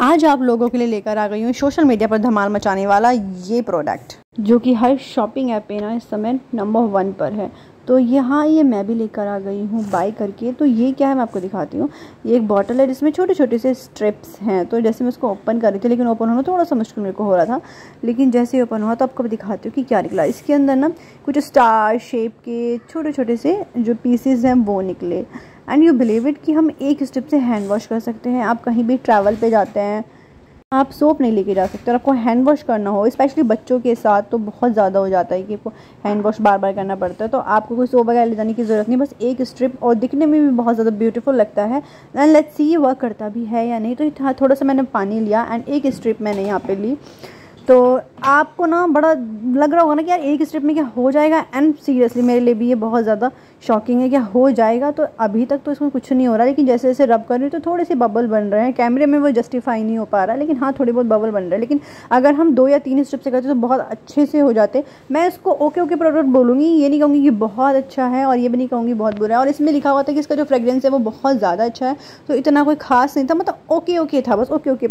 आज आप लोगों के लिए लेकर आ गई हूँ सोशल मीडिया पर धमाल मचाने वाला ये प्रोडक्ट जो कि हर शॉपिंग ऐप पे ना इस समय नंबर वन पर है। तो यहाँ ये मैं भी लेकर आ गई हूँ बाई करके। तो ये क्या है मैं आपको दिखाती हूँ। ये एक बॉटल है जिसमें छोटे छोटे से स्ट्रिप्स हैं। तो जैसे मैं उसको ओपन कर रही थी लेकिन ओपन होना थोड़ा सा मुश्किल मेरे को हो रहा था। लेकिन जैसे ही ओपन हुआ तो आपको दिखाती हूँ कि क्या निकला। इसके अंदर ना कुछ स्टार शेप के छोटे छोटे से जो पीसेज हैं वो निकले। एंड यू बिलीव इट कि हम एक स्टेप से हैंड वॉश कर सकते हैं। आप कहीं भी ट्रैवल पे जाते हैं आप सोप नहीं लेके जा सकते और आपको हैंड वॉश करना हो स्पेशली बच्चों के साथ तो बहुत ज़्यादा हो जाता है कि आपको हैंड वॉश बार बार करना पड़ता है। तो आपको कोई सोप वगैरह ले जाने की ज़रूरत नहीं, बस एक स्ट्रिप और दिखने में भी बहुत ज़्यादा ब्यूटीफुल लगता है। एंड लेट्स सी वर्क करता भी है या नहीं। तो थोड़ा सा मैंने पानी लिया एंड एक स्ट्रिप मैंने यहाँ पर ली। तो आपको ना बड़ा लग रहा होगा ना कि यार एक स्टेप में क्या हो जाएगा। एंड सीरियसली मेरे लिए भी ये बहुत ज़्यादा शॉकिंग है क्या हो जाएगा। तो अभी तक तो इसमें कुछ नहीं हो रहा, लेकिन जैसे जैसे रब कर रही हूँ तो थोड़े से बबल बन रहे हैं। कैमरे में वो जस्टिफाई नहीं हो पा रहा, लेकिन हाँ थोड़े बहुत बबल बन रहे हैं। लेकिन अगर हम दो या तीन स्टेप से करते तो बहुत अच्छे से हो जाते मैं इसको ओके ओके प्रोडक्ट बोलूँगी, ये नहीं कहूँगी कि बहुत अच्छा है और ये भी नहीं कहूँगी बहुत बुरा है। और इसमें लिखा हुआ था कि इसका जो फ्रेगरेंस है वो बहुत ज़्यादा अच्छा है। तो इतना कोई खास नहीं था मतलब ओके ओके था, बस ओके ओके